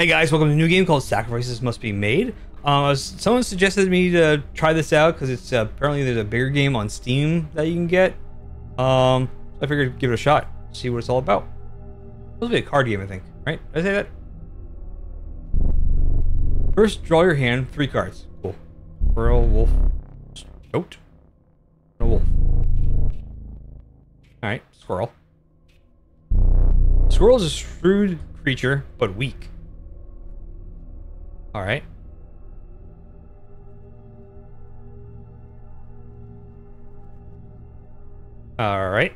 Hey guys, welcome to a new game called Sacrifices Must Be Made. Uh, someone suggested me to try this out because it's uh, apparently there's a bigger game on Steam that you can get. Um, I figured I'd give it a shot, see what it's all about. This will be a card game, I think, right? Did I say that? First, draw your hand, three cards. Cool. Squirrel, wolf, goat, a wolf. Alright, squirrel. Squirrel is a shrewd creature, but weak. Alright. Alright.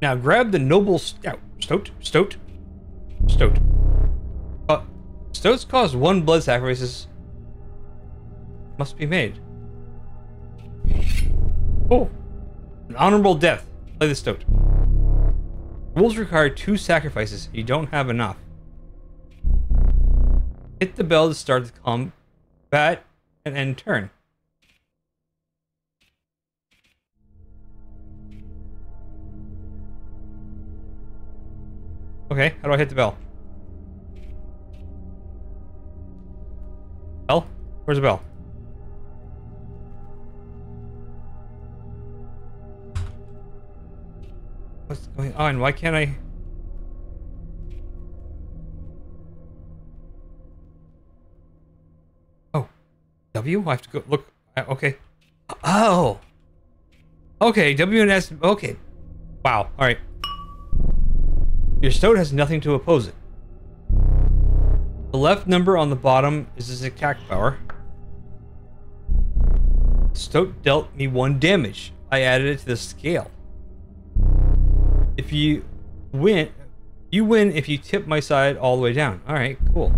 Now grab the noble stout. Stoat? Stoat? Stoat. Uh, cause one blood sacrifices must be made. Oh. An honorable death. Play the stoat. Rules require two sacrifices. You don't have enough. Hit the bell to start the combat and end turn. Okay, how do I hit the bell? Bell? Where's the bell? What's going on? Why can't I... Oh. W? I have to go look. Okay. Oh. Okay, W and S. Okay. Wow. All right. Your stoat has nothing to oppose it. The left number on the bottom is his attack power. Stoat dealt me one damage. I added it to the scale. If you win, you win if you tip my side all the way down. Alright, cool.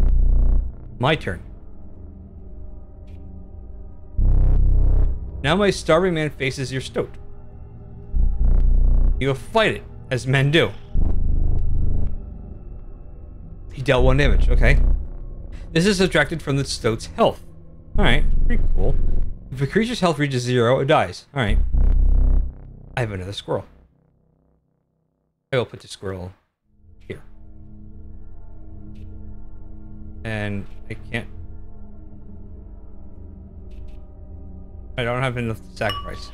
My turn. Now my starving man faces your stoat. You will fight it, as men do. He dealt one damage, okay. This is subtracted from the stoat's health. Alright, pretty cool. If a creature's health reaches zero, it dies. Alright. I have another squirrel. I will put the squirrel here. And I can't... I don't have enough to sacrifice.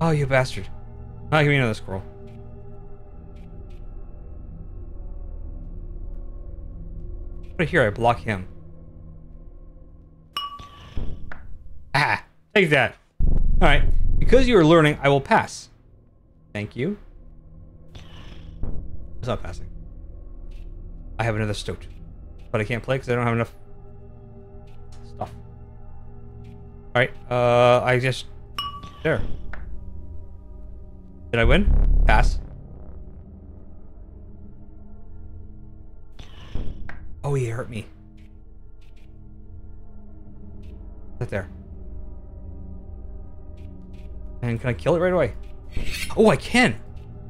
Oh, you bastard. Oh, give me another squirrel. Right here, I block him. Ah, take that. Alright. Because you are learning, I will pass. Thank you. It's not passing. I have another stoat. But I can't play because I don't have enough stuff. Alright, uh, I just... There. Did I win? Pass. Oh, he hurt me. Right there. And can I kill it right away? Oh, I can!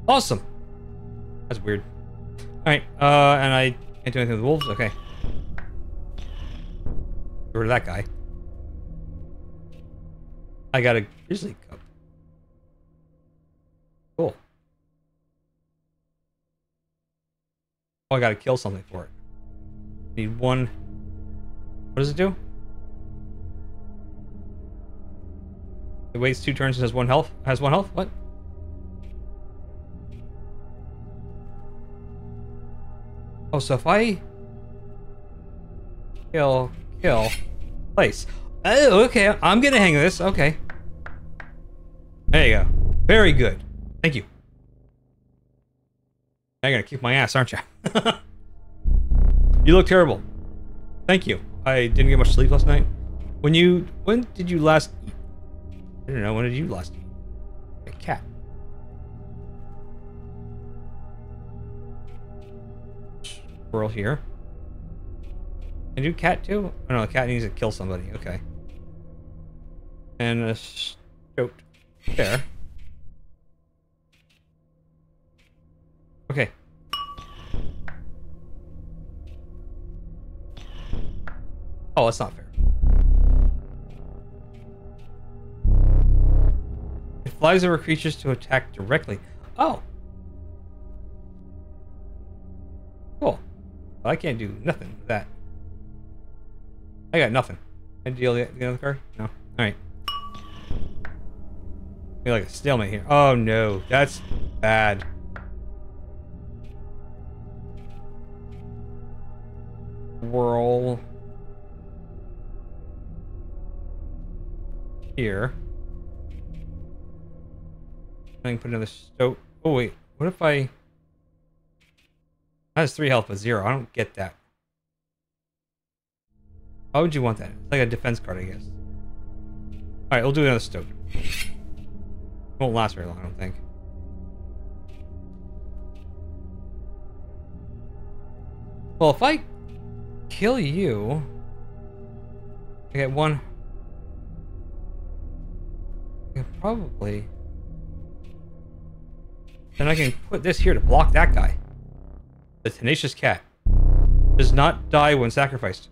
Awesome! That's weird. Alright, uh, and I can't do anything with the wolves? Okay. Get rid of that guy. I got a grizzly cub. Cool. Oh, I gotta kill something for it. Need one. What does it do? It waits two turns and has one health. Has one health? What? Oh, so if I kill, kill, place. Oh, okay. I'm gonna hang this. Okay. There you go. Very good. Thank you. You're gonna kick my ass, aren't you? you look terrible. Thank you. I didn't get much sleep last night. When you, when did you last eat? I don't know. When did you last eat? A cat. Squirrel here. Can I do cat too? Oh no, the cat needs to kill somebody. Okay. And a stoat there. Okay. Oh, that's not fair. Flies over creatures to attack directly. Oh. Cool. Well, I can't do nothing with that. I got nothing. Can I deal the, the other card? No. Alright. Feel like a stalemate here. Oh no, that's bad. Whirl. Here. I can put another stoat. Oh wait, what if I... That has three health but zero. I don't get that. Why would you want that? It's like a defense card, I guess. Alright, we'll do another stoat. Won't last very long, I don't think. Well, if I kill you, I get one. I probably. Then I can put this here to block that guy. The tenacious cat does not die when sacrificed.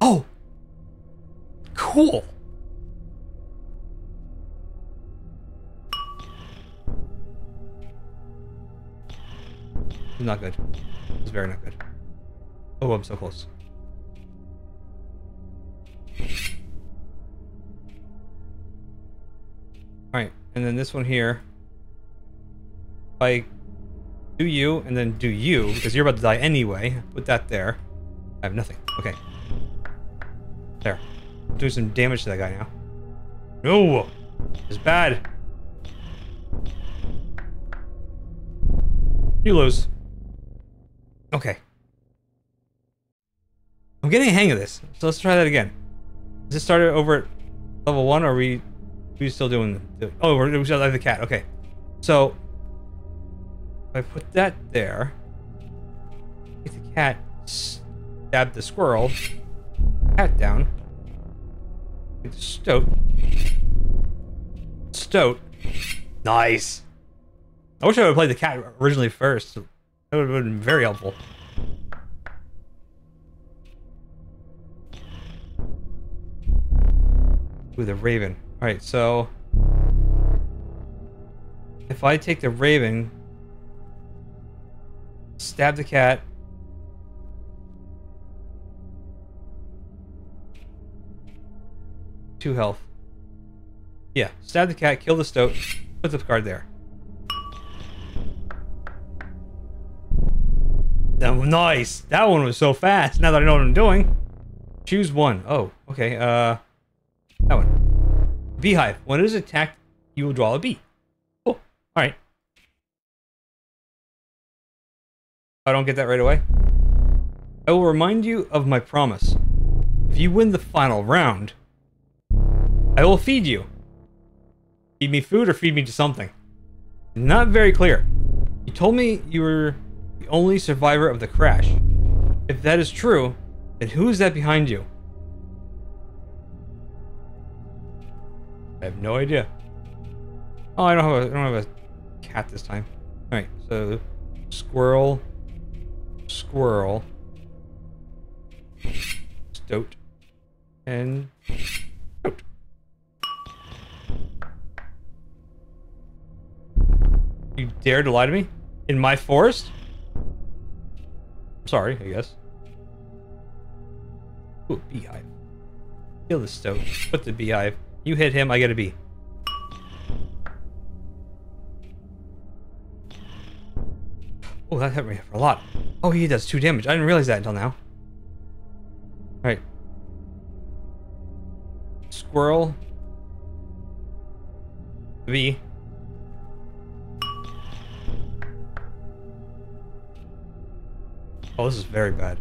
Oh, cool. not good. It's very not good. Oh, I'm so close. Alright, and then this one here. I do you, and then do you, because you're about to die anyway. Put that there. I have nothing. Okay. There. Do some damage to that guy now. No! It's bad. You lose. Okay. I'm getting a hang of this. So let's try that again. Is this started over at level one, or are we, are we still doing the, oh, we're, we still have the cat. Okay. So, I put that there, get the cat, stab the squirrel, cat down, get the stoat, stoat, nice. I wish I would have played the cat originally first. That would have been very helpful. With the raven. Alright, so... If I take the raven... Stab the cat... Two health. Yeah, stab the cat, kill the stoat, put the card there. That was nice. That one was so fast. Now that I know what I'm doing. Choose one. Oh, okay. Uh, that one. Beehive. When it is attacked, you will draw a bee. Cool. All right. I don't get that right away. I will remind you of my promise. If you win the final round, I will feed you. Feed me food or feed me to something. Not very clear. You told me you were the only survivor of the crash. If that is true, then who is that behind you? I have no idea. Oh, I don't have a, I don't have a cat this time. All right, so squirrel, squirrel, stoat, and stoat. You dare to lie to me? In my forest? Sorry, I guess. Ooh, beehive. Kill the stoat. Put the beehive. You hit him, I get a bee. Oh, that hit me for a lot. Oh, he does two damage. I didn't realize that until now. Alright. Squirrel. V. Oh, this is very bad.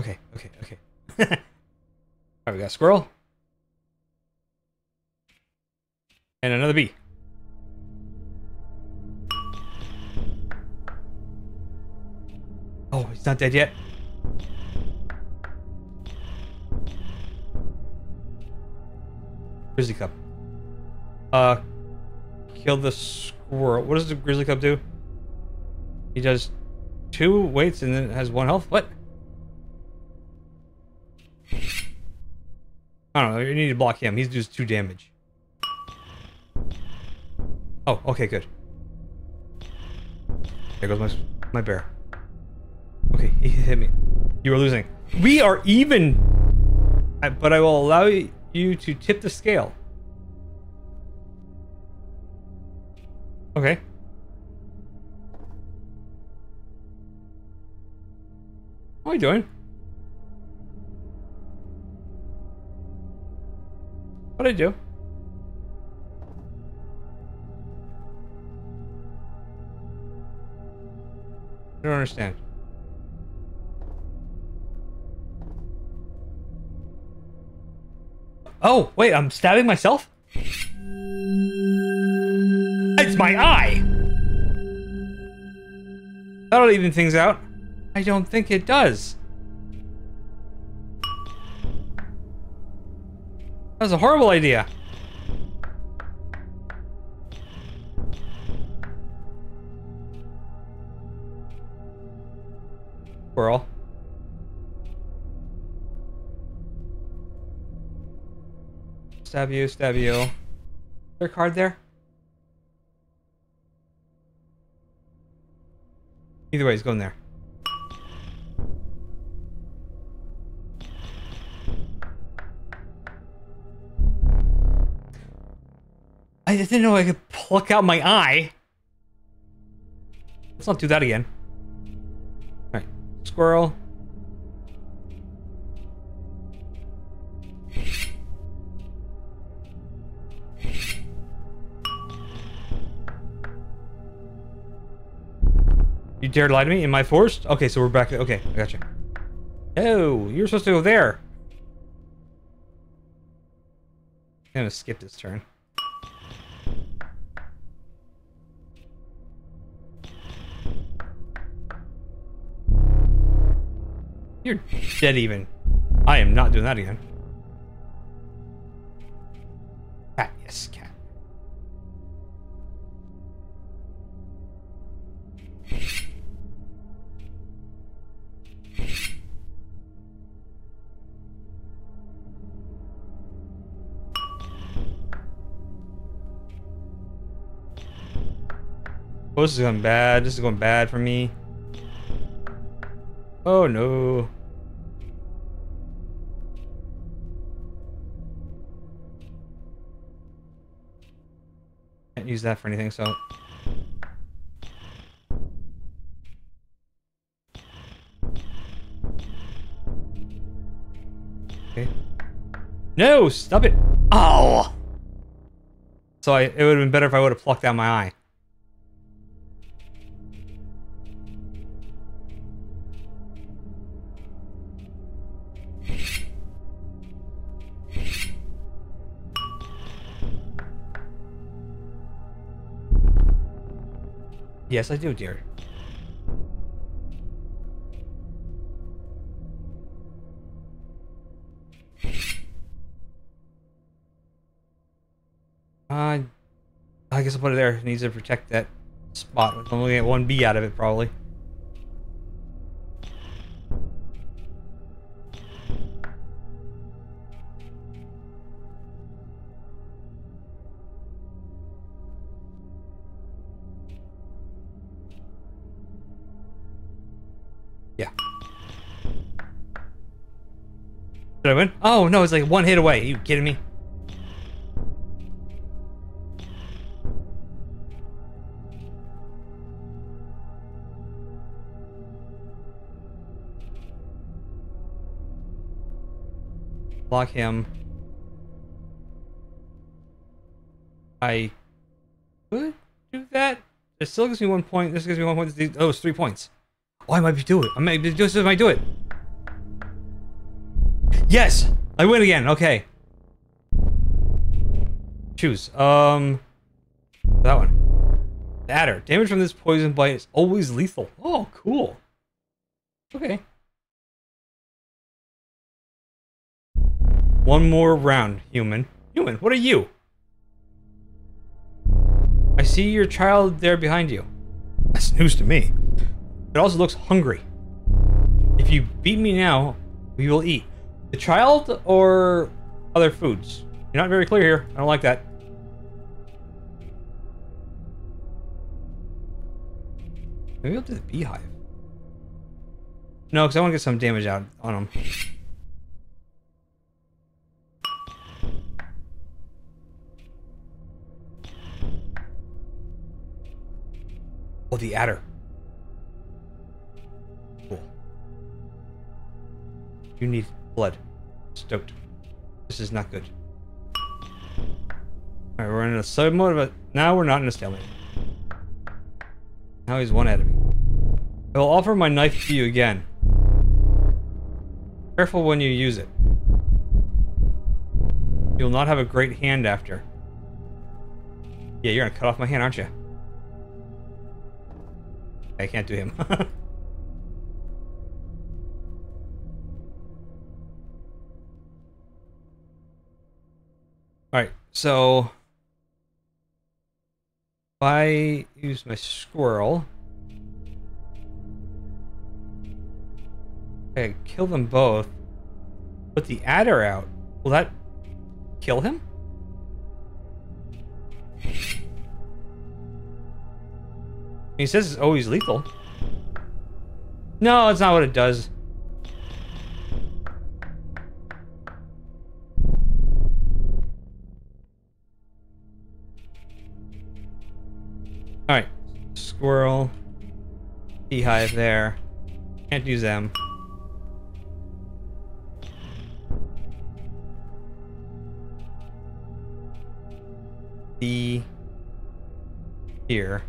Okay, okay, okay. Alright, we got squirrel. And another bee. Oh, he's not dead yet. Grizzly Cub. Uh, kill the squirrel. What does the grizzly cub do? He does two weights and then has one health? What? I don't know. You need to block him. He's just two damage. Oh, okay, good. There goes my my bear. Okay, he hit me. You are losing. We are even. But I will allow you to tip the scale. Okay. What are you doing? What'd I do? I don't understand. Oh, wait, I'm stabbing myself? It's my eye! That'll even things out. I don't think it does. That was a horrible idea. Squirrel. Stab you, stab you. Is there a card there? Either way, he's going there. I didn't know I could pluck out my eye. Let's not do that again. Squirrel. You dare lie to me? Am I forced? Okay, so we're back. Okay, I got you. Oh, you're supposed to go there. I'm gonna skip this turn. You're dead even. I am not doing that again. Cat, yes, cat. Oh, this is going bad. This is going bad for me. Oh no. Can't use that for anything, so. Okay. No, stop it. Oh. So I, it would have been better if I would have plucked out my eye. Yes, I do, dear. Uh, I guess I'll put it there. It needs to protect that spot. I'm only get one bee out of it, probably. Did I win? Oh, no, it's like one hit away. Are you kidding me? Block him. I could do that. It still gives me one point. This gives me one point. Oh, it's three points. Oh, I might be do it. I might be might do it. Yes, I win again. Okay. Choose. Um, that one. The Adder. Damage from this poison bite is always lethal. Oh, cool. Okay. One more round, human. Human, what are you? I see your child there behind you. That's news to me. It also looks hungry. If you beat me now, we will eat. The child or other foods. You're not very clear here. I don't like that. Maybe I'll do the beehive. No, because I want to get some damage out on him. Oh, the adder. Cool. You need blood. Stoked. This is not good. Alright, we're in a somewhat of a... Now we're not in a stalemate. Now he's one enemy. I will offer my knife to you again. Careful when you use it. You'll not have a great hand after. Yeah, you're gonna cut off my hand, aren't you? I can't do him. Alright, so... If I use my squirrel... Okay, kill them both. Put the adder out. Will that kill him? He says it's always lethal. No, it's not what it does. Alright. Squirrel. Beehive there. Can't use them. The here.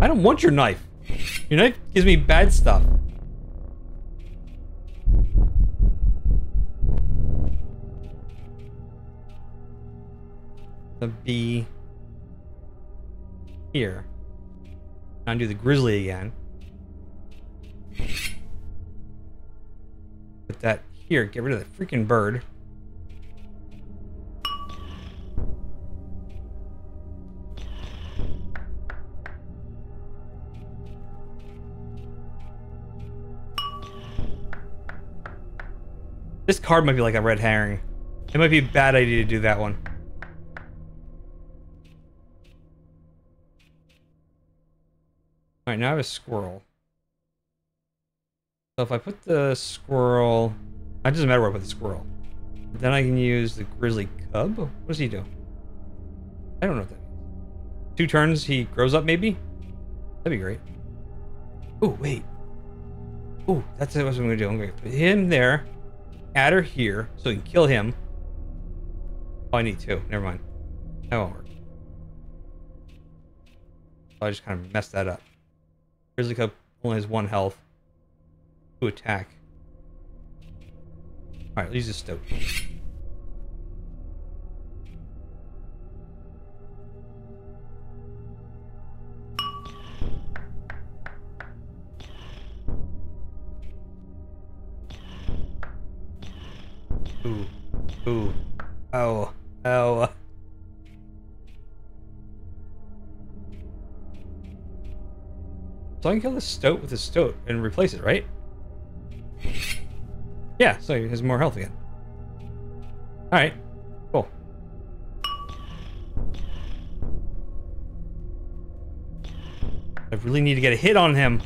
I don't want your knife. Your knife gives me bad stuff. The bee here. Undo the grizzly again. Put that here. Get rid of the freaking bird. This card might be like a red herring. It might be a bad idea to do that one. Alright, now I have a squirrel. So if I put the squirrel... It doesn't matter where I put the squirrel. Then I can use the grizzly cub? What does he do? I don't know what that means. Two turns, he grows up maybe? That'd be great. Oh, wait. Oh, that's what I'm to do. I'm to put him there adder here so we can kill him. Oh, I need two. Never mind. That won't work. I just kind of messed that up. Grizzly Cub only has one health to attack. Alright, use the stoat. Ooh. Ooh. Oh. Oh. So I can kill the stoat with the stoat and replace it, right? Yeah, so he has more health again. Alright. Cool. I really need to get a hit on him.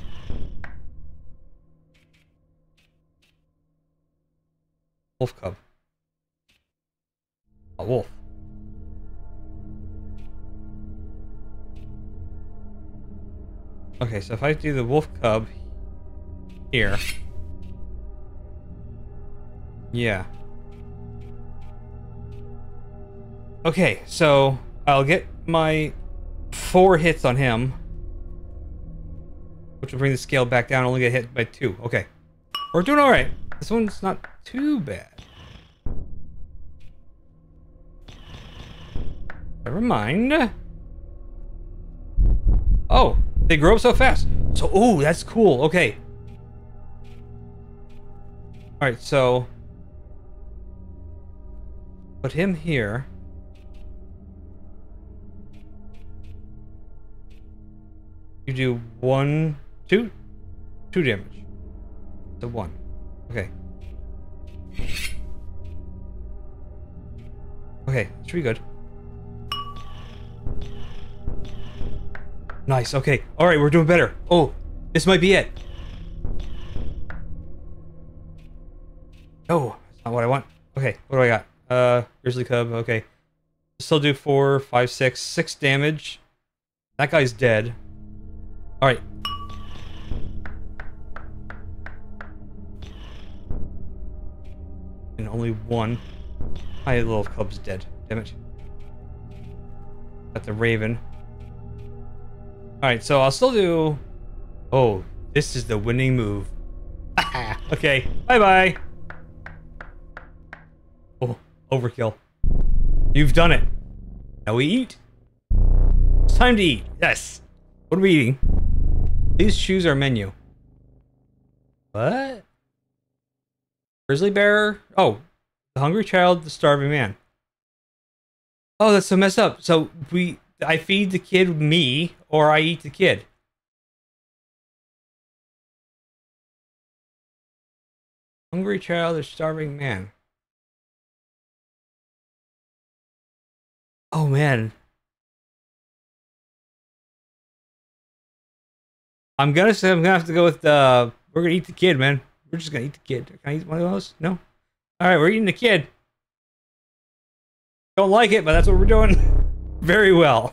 Wolf cub. A wolf. Okay, so if I do the wolf cub here. Yeah. Okay, so I'll get my four hits on him. Which will bring the scale back down, only get hit by two. Okay. We're doing alright. This one's not too bad. Never mind. Oh, they grow up so fast. So, oh, that's cool. Okay. Alright, so... Put him here. You do one, two, two damage. So one. Okay. Okay, should be good. Nice, okay. Alright, we're doing better. Oh, this might be it. No, that's not what I want. Okay, what do I got? Uh, Grizzly Cub, okay. Still do four, five, six, six damage. That guy's dead. Alright. And only one. My little cub's dead. Damn it. Got the raven. Alright, so I'll still do... Oh, this is the winning move. okay, bye-bye. Oh, overkill. You've done it. Now we eat. It's time to eat. Yes. What are we eating? Please choose our menu. What? Grizzly bear? Oh, the hungry child, the starving man. Oh, that's so messed up. So we, I feed the kid me, or I eat the kid. Hungry child, the starving man. Oh man. I'm gonna say I'm gonna have to go with uh we're gonna eat the kid, man. We're just gonna eat the kid. Can I eat one of those? No? Alright, we're eating the kid. Don't like it, but that's what we're doing. Very well.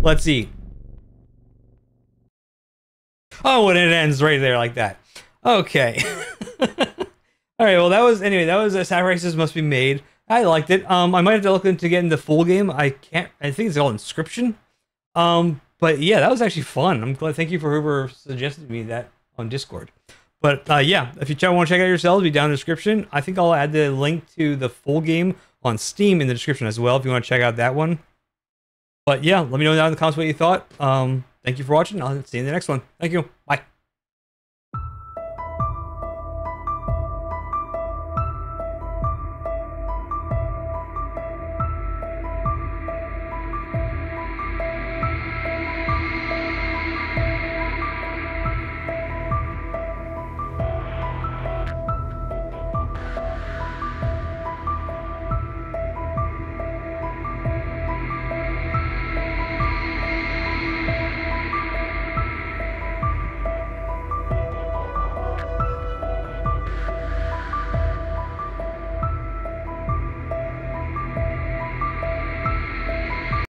Let's see. Oh, and it ends right there like that. Okay. Alright, well that was anyway, that was uh, Sacrifices Must Be Made. I liked it. Um, I might have to look into getting the full game. I can't. I think it's called Inscryption. Um, but yeah, that was actually fun. I'm glad. Thank you for whoever suggested me that on Discord. But uh, yeah, if you want to check out yourselves, be down in the description. I think I'll add the link to the full game on Steam in the description as well if you want to check out that one. But yeah, let me know down in the comments what you thought. Um, thank you for watching. I'll see you in the next one. Thank you. Bye.